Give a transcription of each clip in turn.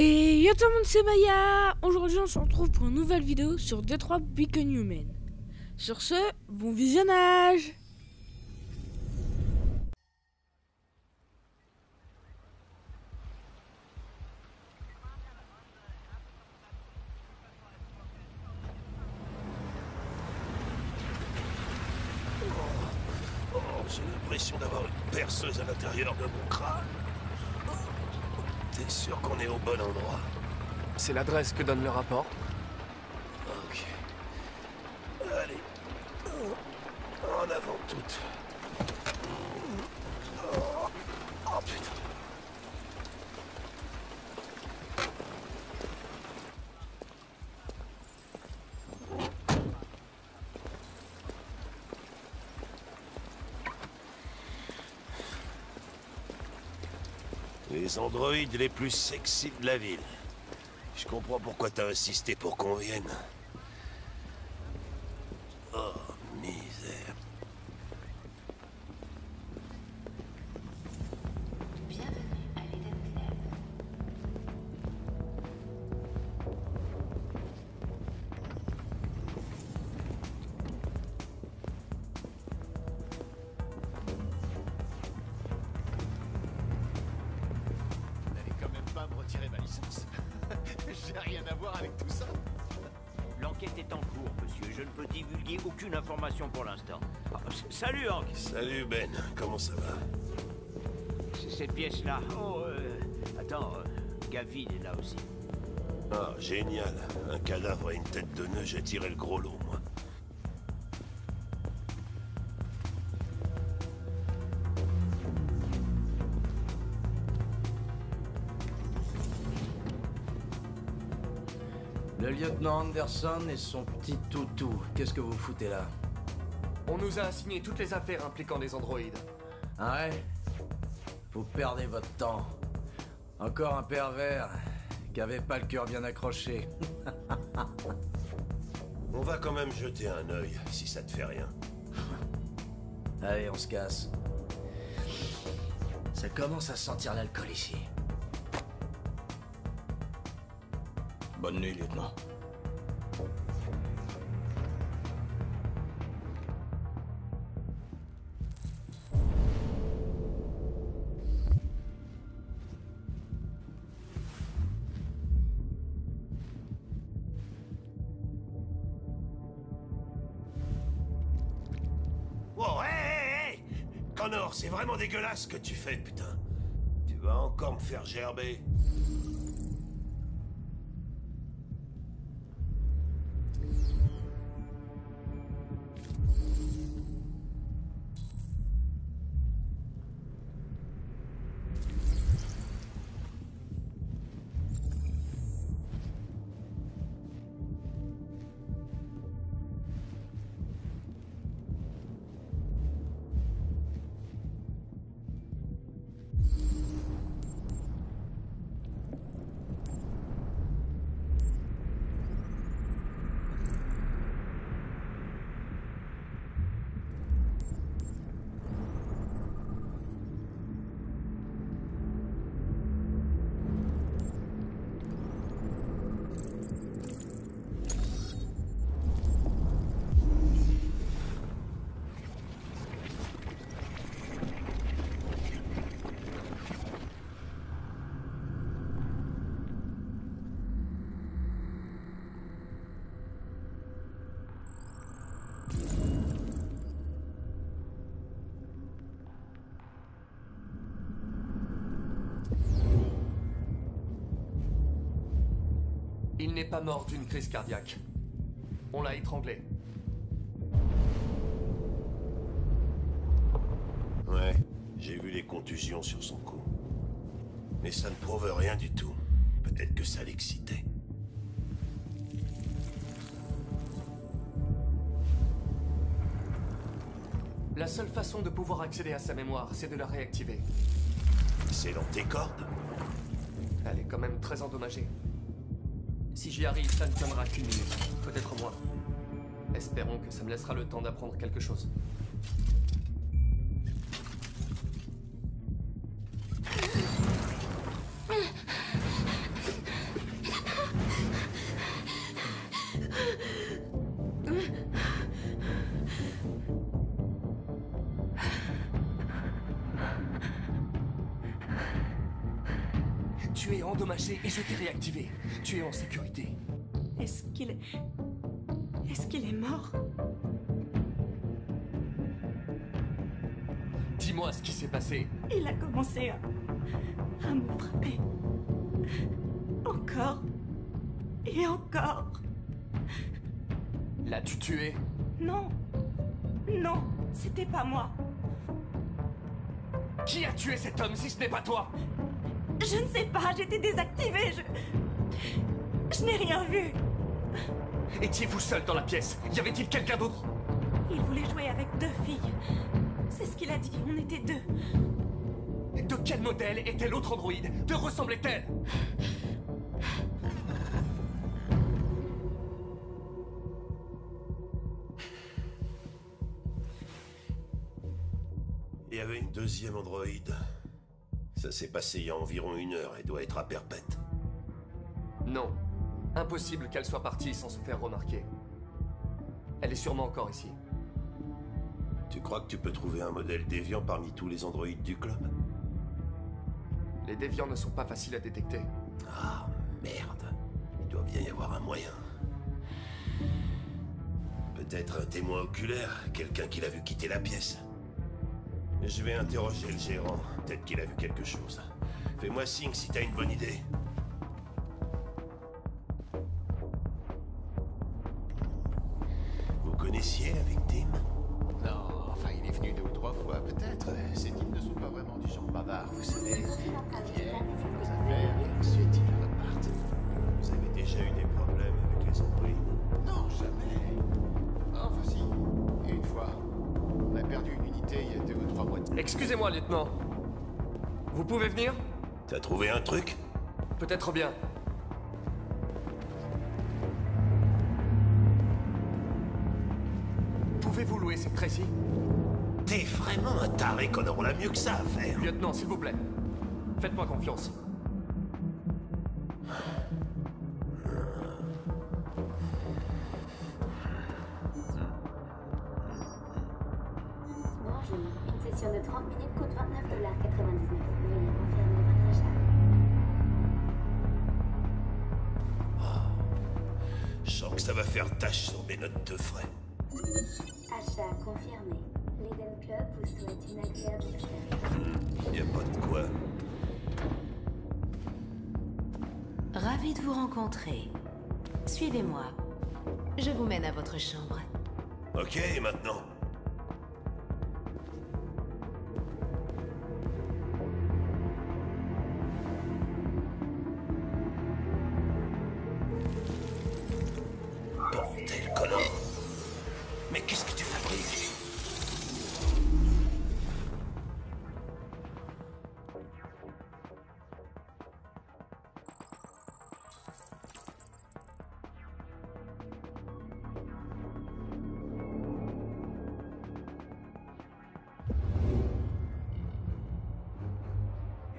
Et yo tout le monde, c'est Maya Aujourd'hui, on se retrouve pour une nouvelle vidéo sur Detroit Become Human. Sur ce, bon visionnage Oh, j'ai l'impression d'avoir une perceuse à l'intérieur de bon endroit C'est l'adresse que donne le rapport. Ok. Allez. En avant toutes. Les androïdes les plus sexy de la ville. Je comprends pourquoi t'as insisté pour qu'on vienne. Je ne peux divulguer aucune information pour l'instant. Ah, salut, Hank. Salut Ben, comment ça va? C'est cette pièce-là. Oh, euh, attends, euh, Gavin est là aussi. Ah, génial. Un cadavre et une tête de nœud, j'ai tiré le gros lot, Le lieutenant Anderson et son petit toutou, qu'est-ce que vous foutez là? On nous a assigné toutes les affaires impliquant les androïdes. Ah ouais? Vous perdez votre temps. Encore un pervers qui avait pas le cœur bien accroché. On va quand même jeter un œil, si ça te fait rien. Allez, on se casse. Ça commence à sentir l'alcool ici. Bonne nuit, lieutenant. C'est vraiment dégueulasse ce que tu fais, putain. Tu vas encore me faire gerber. N'est pas mort d'une crise cardiaque. On l'a étranglé. Ouais, j'ai vu les contusions sur son cou. Mais ça ne prouve rien du tout. Peut-être que ça l'excitait. La seule façon de pouvoir accéder à sa mémoire, c'est de la réactiver. C'est dans tes cordes? Elle est quand même très endommagée. Si j'y arrive, ça ne tiendra qu'une minute, peut-être moins. Espérons que ça me laissera le temps d'apprendre quelque chose. Tu es endommagé et je t'ai réactivé. Tu es en sécurité. Est-ce qu'il est... Est-ce qu'il est mort? Dis-moi ce qui s'est passé. Il a commencé à... à me frapper. Encore. Et encore. L'as-tu tué? Non. Non, c'était pas moi. Qui a tué cet homme si ce n'est pas toi? Je ne sais pas, j'étais désactivée, je... Je n'ai rien vu. Étiez-vous seul dans la pièce? Y avait-il quelqu'un d'autre? Il voulait jouer avec deux filles. C'est ce qu'il a dit, on était deux. De quel modèle était l'autre androïde? Te ressemblait-elle? Il y avait une deuxième androïde. Ça s'est passé il y a environ une heure et doit être à perpète. Non. Impossible qu'elle soit partie sans se faire remarquer. Elle est sûrement encore ici. Tu crois que tu peux trouver un modèle déviant parmi tous les androïdes du club? Les déviants ne sont pas faciles à détecter. Ah, merde. Il doit bien y avoir un moyen. Peut-être un témoin oculaire, quelqu'un qui l'a vu quitter la pièce. Je vais interroger le gérant. Peut-être qu'il a vu quelque chose. Fais-moi signe si t'as une bonne idée. Pouvez-vous louer cette Tracy T'es vraiment un taré qu'on aura mieux que ça à faire. Lieutenant, s'il vous plaît. Faites-moi confiance. Confirmé. L'Eden Club vous souhaite une agréable expérience. Y a pas de quoi. Ravi de vous rencontrer. Suivez-moi. Je vous mène à votre chambre. Ok, maintenant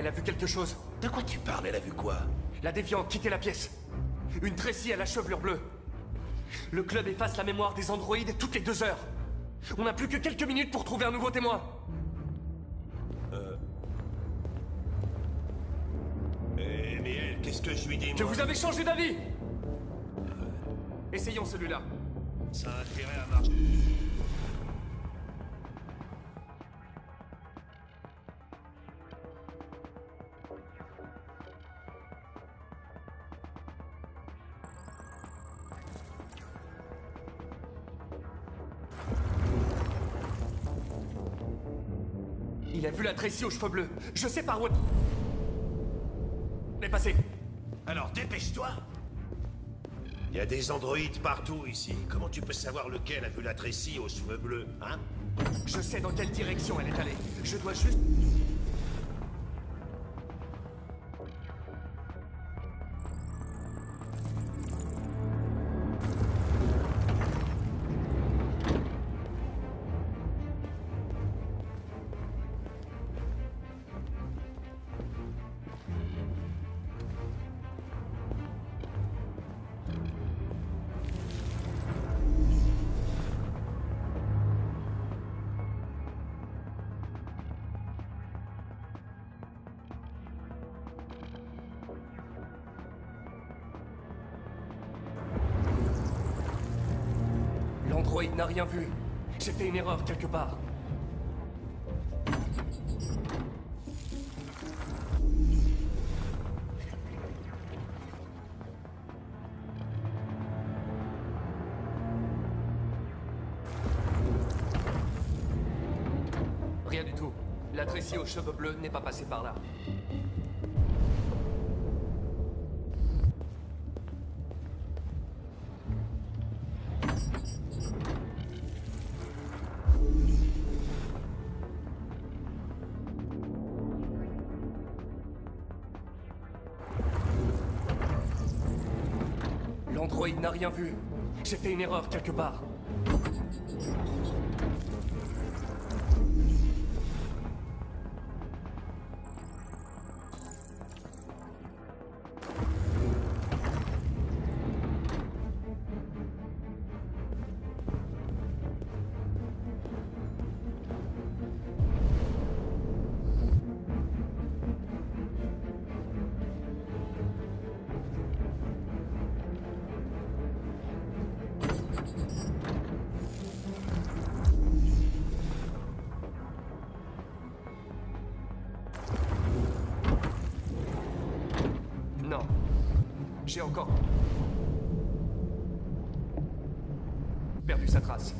Elle a vu quelque chose. De quoi tu parles? Elle a vu quoi? La déviante quitter la pièce. Une Tracy à la chevelure bleue. Le club efface la mémoire des androïdes toutes les deux heures. On n'a plus que quelques minutes pour trouver un nouveau témoin. Eh, mais elle, qu'est-ce que je lui dis Que moi? vous avez changé d'avis? Essayons celui-là. Ça a intérêt à marcher. Il a vu la Tracy aux cheveux bleus. Je sais par où... Elle est passée. Alors dépêche-toi Il y a des androïdes partout ici. Comment tu peux savoir lequel a vu la Tracy aux cheveux bleus, hein? Je sais dans quelle direction elle est allée. Je dois juste... L'androïde n'a rien vu. J'ai fait une erreur quelque part. Rien du tout. La Tracy aux cheveux bleus n'est pas passée par là. Rien vu. J'ai fait une erreur quelque part. J'ai encore... perdu sa trace.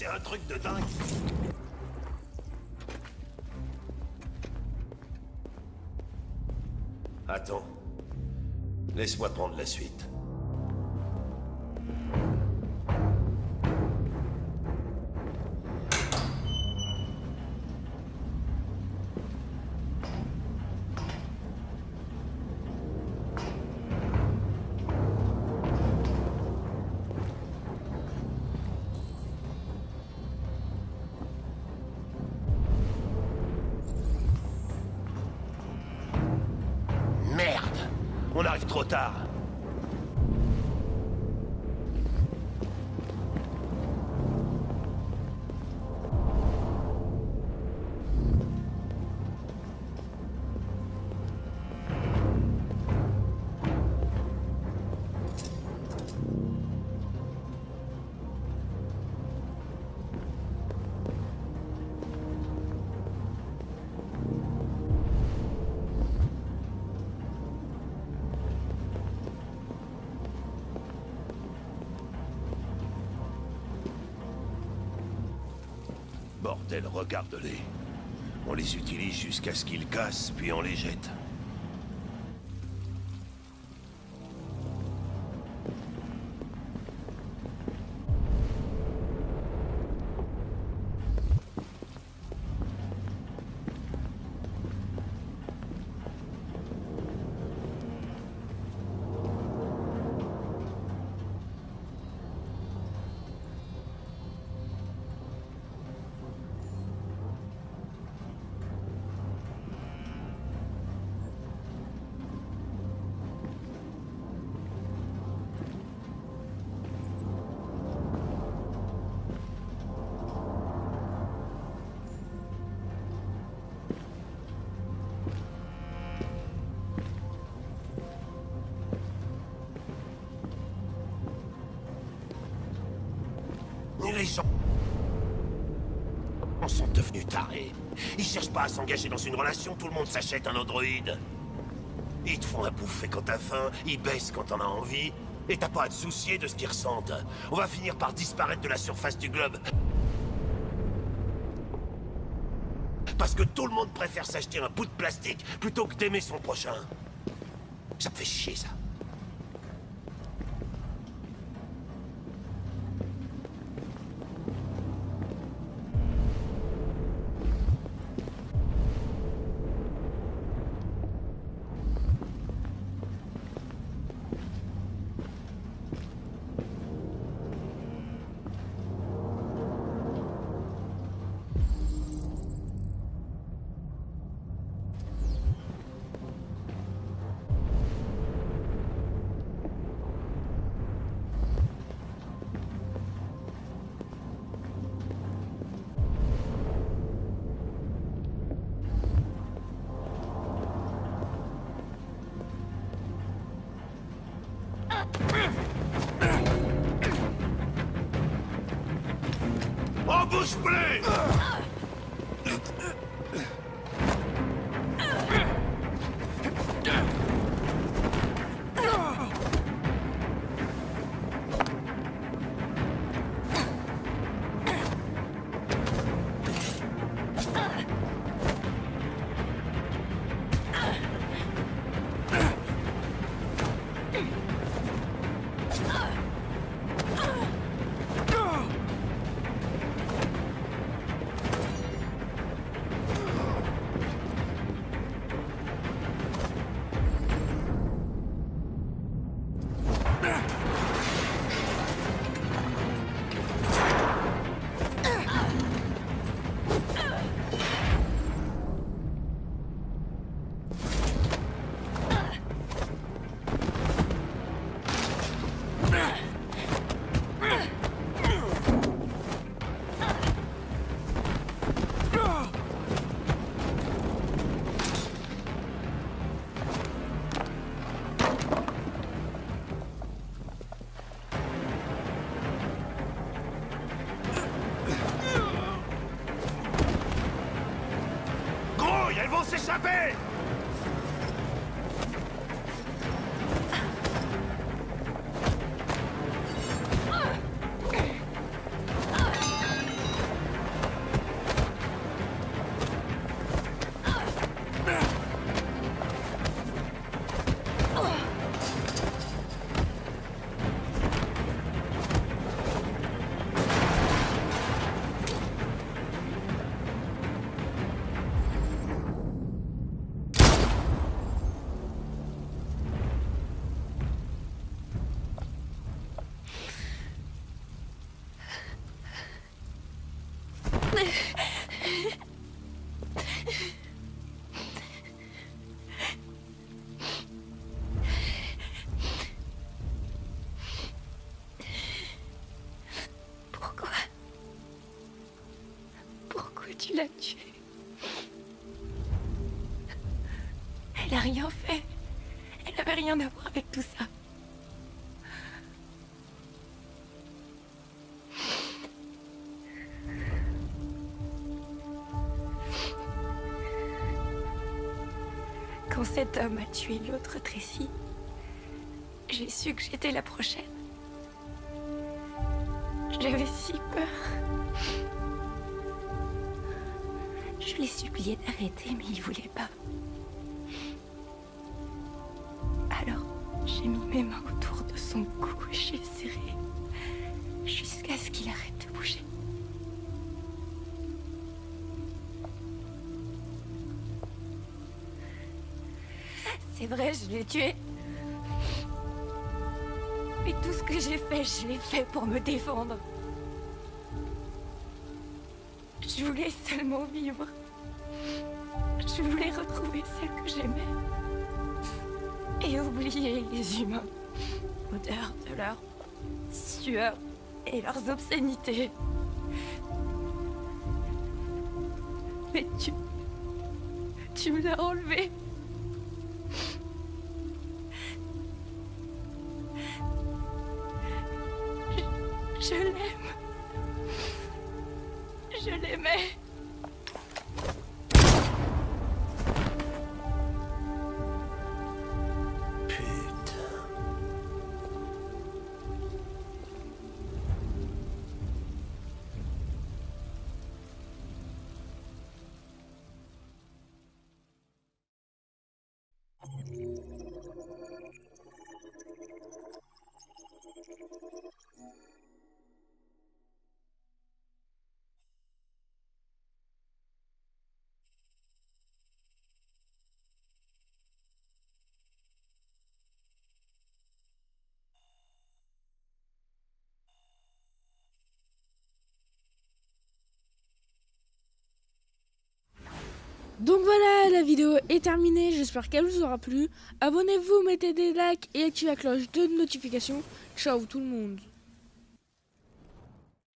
C'est un truc de dingue. Attends. Laisse-moi prendre la suite. Regarde-les. On les utilise jusqu'à ce qu'ils cassent, puis on les jette. Les gens sont devenus tarés. Ils cherchent pas à s'engager dans une relation, tout le monde s'achète un androïde. Ils te font à bouffer quand t'as faim, ils baissent quand t'en as envie, et t'as pas à te soucier de ce qu'ils ressentent. On va finir par disparaître de la surface du globe. Parce que tout le monde préfère s'acheter un bout de plastique plutôt que d'aimer son prochain. Ça me fait chier, ça. En Elle a rien fait. Elle n'avait rien à voir avec tout ça. Quand cet homme a tué l'autre Tracy, j'ai su que j'étais la prochaine. J'avais si peur. Je l'ai supplié d'arrêter, mais il voulait pas. Alors, j'ai mis mes mains autour de son cou et j'ai serré jusqu'à ce qu'il arrête de bouger. C'est vrai, je l'ai tué. Mais tout ce que j'ai fait, je l'ai fait pour me défendre. Je voulais seulement vivre. Je voulais retrouver celle que j'aimais. Et oublier les humains. Odeur de leur sueur et leurs obscénités. Mais tu... Tu me l'as enlevé. Donc voilà, la vidéo est terminée, j'espère qu'elle vous aura plu. Abonnez-vous, mettez des likes et activez la cloche de notification. Ciao tout le monde